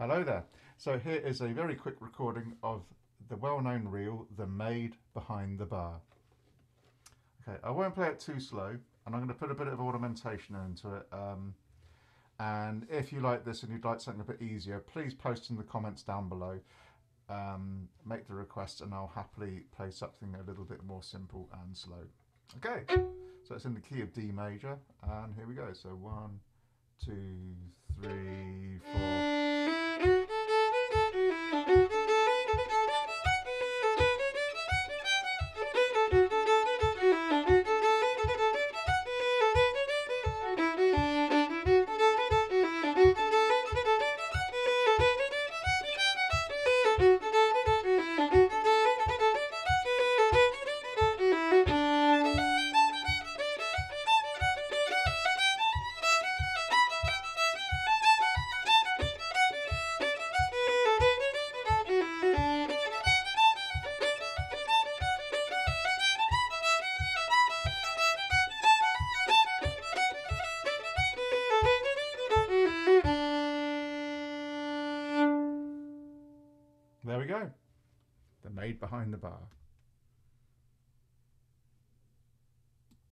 Hello there. So here is a very quick recording of the well-known reel, The Maid Behind the Bar. Okay, I won't play it too slow, and I'm going to put a bit of ornamentation into it. Um, and if you like this and you'd like something a bit easier, please post in the comments down below. Um, make the request and I'll happily play something a little bit more simple and slow. Okay, so it's in the key of D major, and here we go. So one, two, three, There we go. The maid behind the bar.